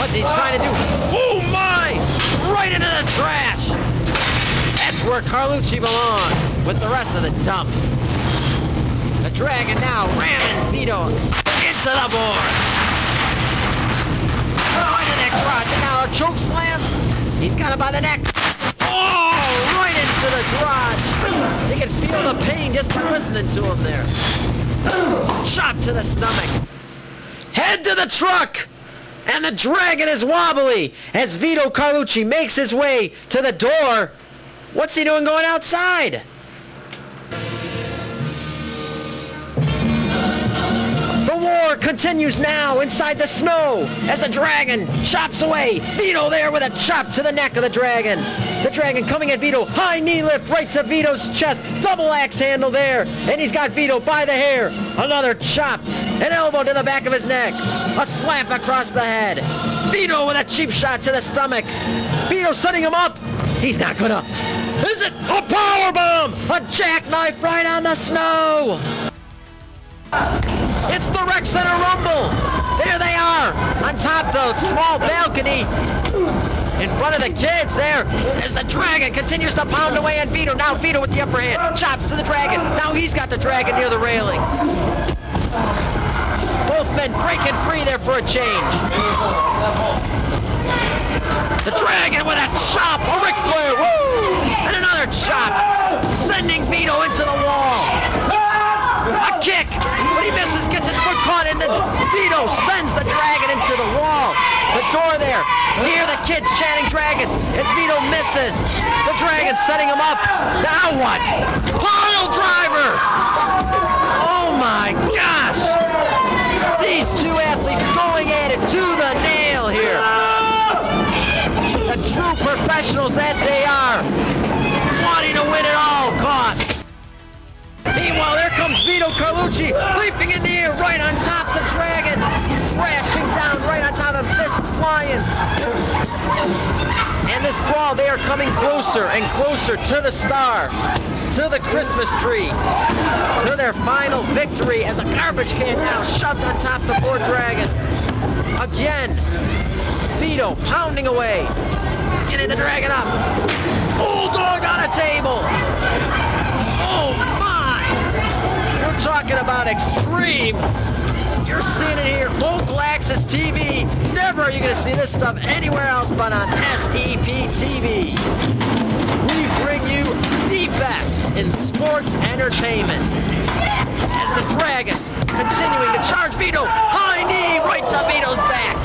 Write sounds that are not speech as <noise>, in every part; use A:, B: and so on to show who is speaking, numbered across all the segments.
A: What's he trying to do? Oh my! Right into the trash! That's where Carlucci belongs, with the rest of the dump. The Dragon now ramming Vito into the board. Oh, into that garage, and now a choke slam. He's got him by the neck. Oh, right into the garage. They can feel the pain just by listening to him there. Chop to the stomach. Head to the truck! And the dragon is wobbly as Vito Carlucci makes his way to the door. What's he doing going outside? The war continues now inside the snow as the dragon chops away. Vito there with a chop to the neck of the dragon. The dragon coming at Vito. High knee lift right to Vito's chest. Double axe handle there. And he's got Vito by the hair. Another chop. An elbow to the back of his neck. A slap across the head. Vito with a cheap shot to the stomach. Vito setting him up. He's not gonna. Is it a power bomb? A jackknife right on the snow. It's the Rec Center Rumble. On top the small balcony. In front of the kids there, as the dragon continues to pound away on Vito. Now Vito with the upper hand, chops to the dragon. Now he's got the dragon near the railing. Both men breaking free there for a change. The dragon with a chop, wall. The door there. Hear the kids chanting dragon as Vito misses. The dragon setting him up. Now what? Pile driver! Oh my gosh! These two athletes going at it to the nail here. The true professionals that they are. Wanting to win at all costs. Meanwhile, there comes Vito Carlucci, leaping They are coming closer and closer to the star, to the Christmas tree, to their final victory as a garbage can now shoved on top the poor dragon. Again, Vito pounding away, getting the dragon up. Bulldog on a table. Oh my! You're talking about extreme. You're seeing it here, local access TV. Never are you going to see this stuff anywhere else but on SEP TV. We bring you the best in sports entertainment. As the Dragon continuing to charge Vito, high knee right to Vito's back.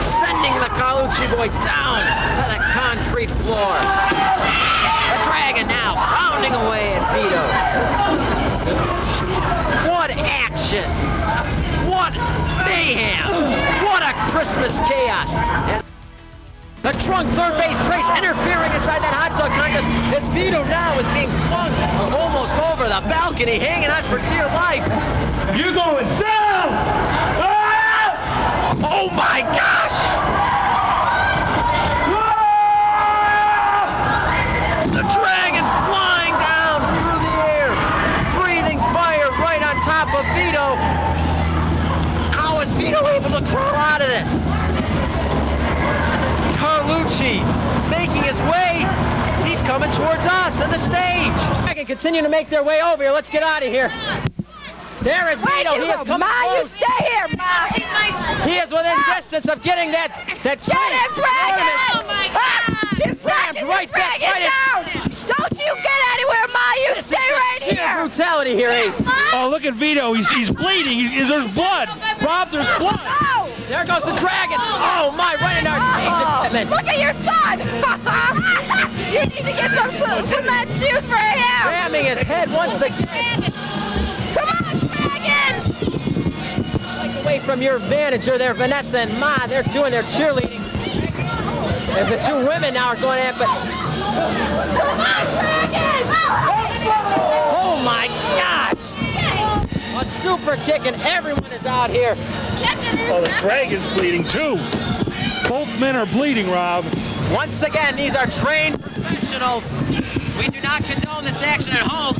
A: Sending the Carlucci boy down to the concrete floor. The Dragon now pounding away at Vito. Action! What mayhem! What a Christmas chaos! As the drunk third base Trace interfering inside that hot dog contest as Vito now is being flung almost over the balcony, hanging on for dear life.
B: You're going down! Ah!
A: Oh my gosh! Is Vito able to crawl out of this? Carlucci making his way. He's coming towards us on the stage. Dragon continue to make their way over here. Let's get out of here. There is Vito. He is coming
C: Ma, you stay here, Ma.
A: He is within distance of getting that that
C: Get him, Dragon!
D: Oh, my
C: Ah,
D: God.
C: He's
A: right back,
C: dragon
A: right in-
C: down! Don't you get anywhere, Ma. You
A: This is
C: stay right
A: sheer
C: here.
A: Ace.
B: Oh, look at Vito. He's, he's bleeding. He- there's blood. Rob, there's blood.
C: Oh!
A: There goes the dragon. Oh my, right in our stage
C: Oh, look at your son! <laughs> you need to get some cement shoes for him!
A: Ramming his head once again.
C: Come on, Dragon!
A: Away from your manager there, Vanessa and Ma. They're doing their cheerleading. As the two women now are going at it, but
C: Come on, Dragon!
A: oh my gosh! A super kick and everyone is out here.
B: Oh, the dragon's bleeding too. Both men are bleeding, Rob.
A: Once again, these are trained professionals. We do not condone this action at home.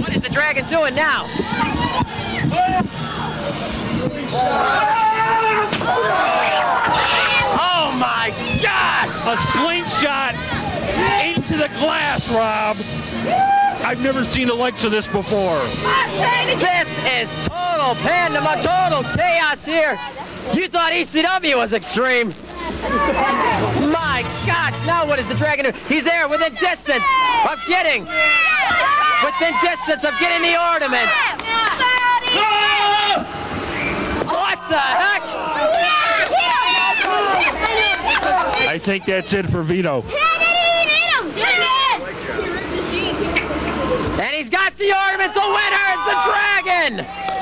A: What is the dragon doing now? Oh my gosh!
B: A slingshot into the glass, Rob. I've never seen the likes of this before.
A: This is total pandemonium, total chaos here. You thought ECW was extreme. My gosh, now what is the dragon do? He's there within distance of getting, within distance of getting the ornament. What the heck?
B: I think that's it for Vito.
A: Ornament. The winner is the dragon.